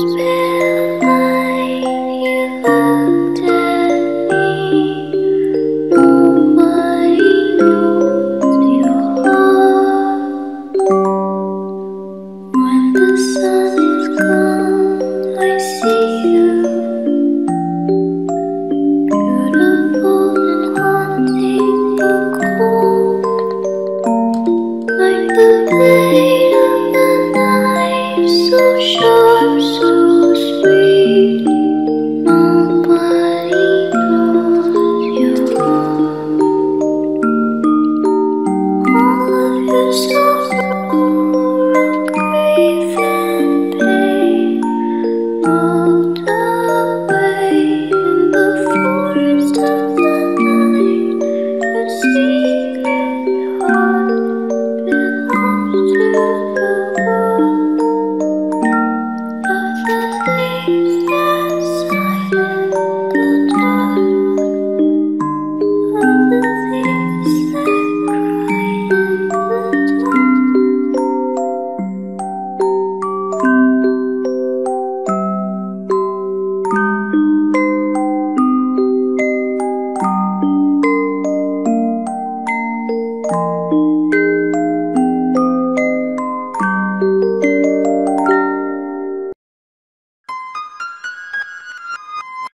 Christmas.